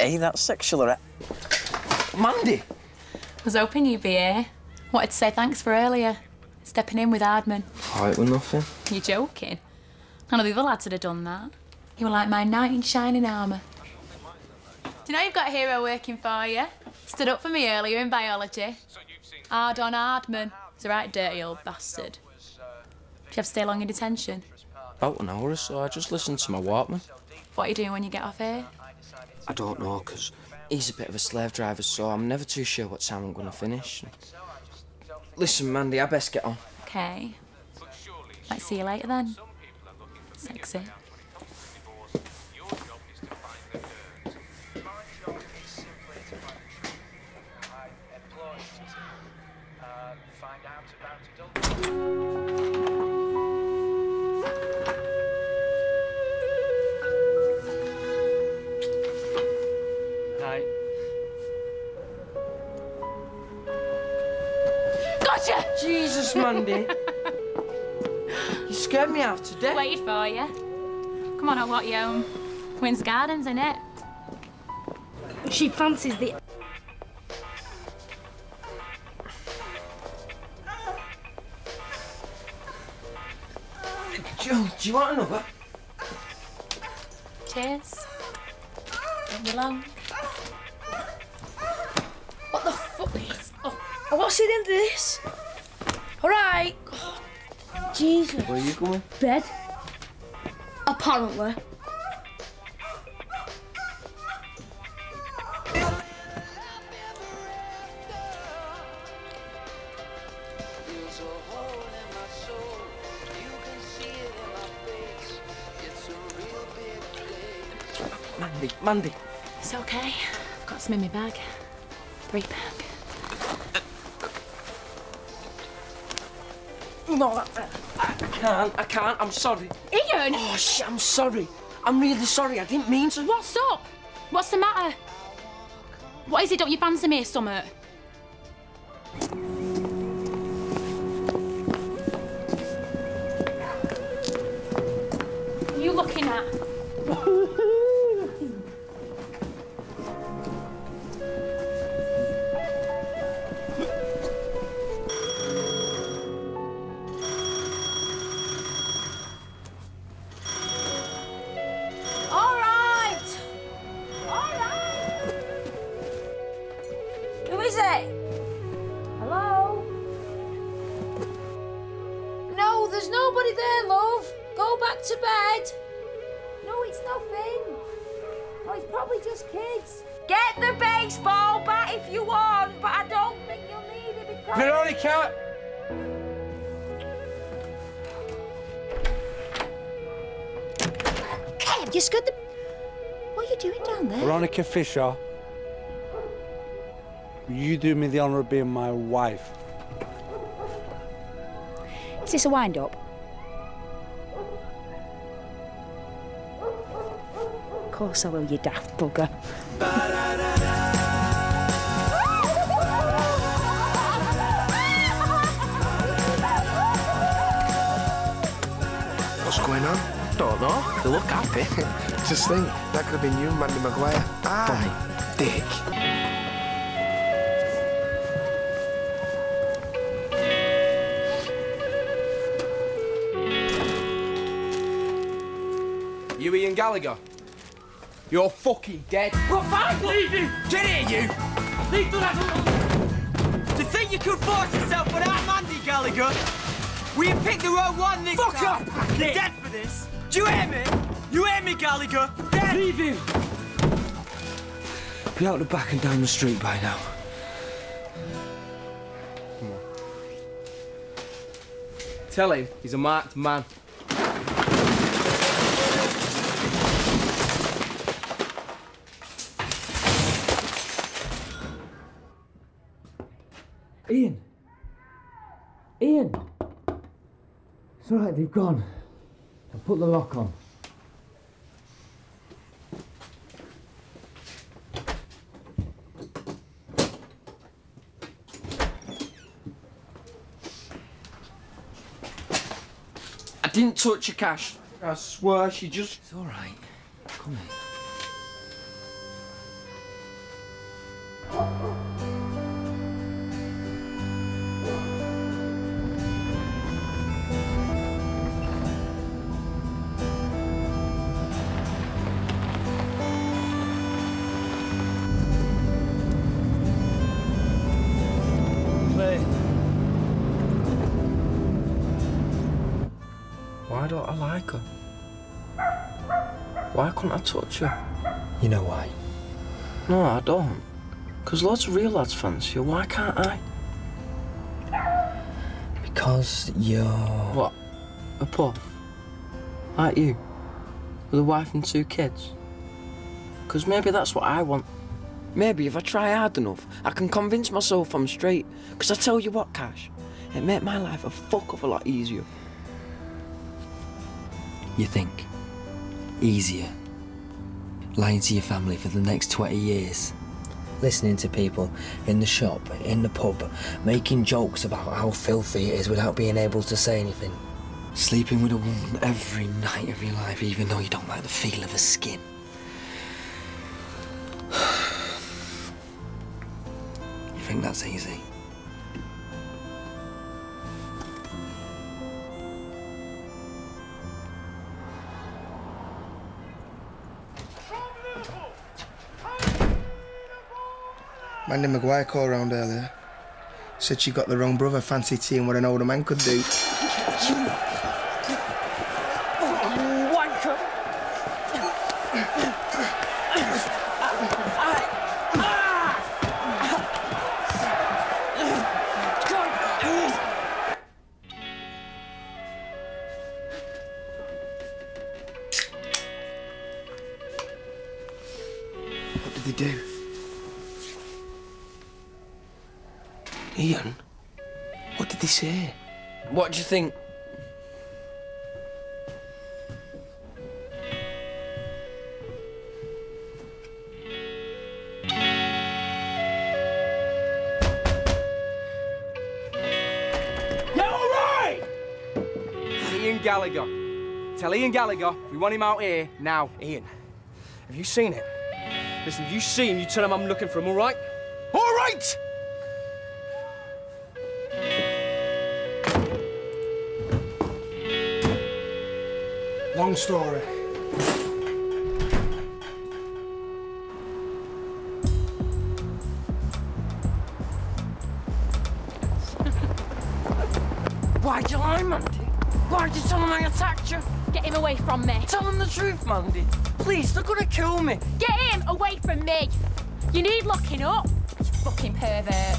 Eh, hey, that's sexual, right? Mandy! Was hoping you'd be here. Wanted to say thanks for earlier. Stepping in with Hardman. Oh, with nothing. You're joking. None of the other lads would have done that. You were like my knight in shining armour. Do you know you've got a hero working for you? Stood up for me earlier in biology. Hard on Hardman. He's a right dirty old bastard. Do you have to stay long in detention? About an hour or so. I just listened to my Walkman. What are you doing when you get off here? I don't know, because he's a bit of a slave driver, so I'm never too sure what time I'm going to finish. Listen, Mandy, I best get on. Okay. Might see you later then. Sexy. Hi. Jesus, Mandy. you scared me out to death. Waited for you. Come on, I'll walk you home. Queen's Gardens, innit? She fancies the. Joe, do you want another? Cheers. Don't be long. What the fuck is. Oh, I want to see the end of this. Alright. Oh, Jesus. Where are you going? Bed. Apparently. Mandy, Mandy. It's okay. I've got some in my bag. Three pack. No, I, I can't. I can't. I'm sorry. Ian! Oh, shit, I'm sorry. I'm really sorry. I didn't mean to. What's up? What's the matter? What is it? Don't you fancy me or something? What are you looking at? it's nothing. Oh, it's probably just kids. Get the baseball bat if you want, but I don't think you'll need it because. Veronica! Kev, you scared the. What are you doing down there? Veronica Fisher. You do me the honour of being my wife. Is this a wind course I will, you daft bugger. What's going on? Don't know. They look happy. Just think, that could have been you, Mandy Maguire. Ah, dick. You Ian Gallagher? You're fucking dead. Well, fine, leave him! Get here, you! Leave the lad To think you could force yourself without Mandy Gallagher? We have picked the wrong one this Fuck time. up, You're Nick. dead for this. Do you hear me? You hear me, Gallagher? Dead! Leave him! Be out the back and down the street by now. Come on. Tell him he's a marked man. Ian. Ian. It's all right, they've gone. I'll put the lock on. I didn't touch your cash. I swear she just. It's all right. Come in. Don't I like her? Why couldn't I touch her? You know why? No, I don't. Because loads of real lads fancy her. Why can't I? Because you're. What? A pup? Like you? With a wife and two kids? Because maybe that's what I want. Maybe if I try hard enough, I can convince myself I'm straight. Because I tell you what, Kash, it made my life a fuck of a lot easier. You think? Easier. Lying to your family for the next 20 years. Listening to people in the shop, in the pub, making jokes about how filthy it is without being able to say anything. Sleeping with a woman every night of your life, even though you don't like the feel of her skin. You think that's easy? Mandy Maguire called round earlier. Said she got the wrong brother fancy teeing what an older man could do. What did they do? Ian? What did they say? What do you think? Yeah, all right! Ian Gallagher. Tell Ian Gallagher we want him out here now. Ian, have you seen it? Listen, if you see him, you tell him I'm looking for him, all right? All right! Long story. Why'd you lie, Mandy? Why'd you tell him I attacked you? Get him away from me. Tell him the truth, Mandy. Please, they're gonna kill me. Get him away from me. You need locking up. You fucking pervert.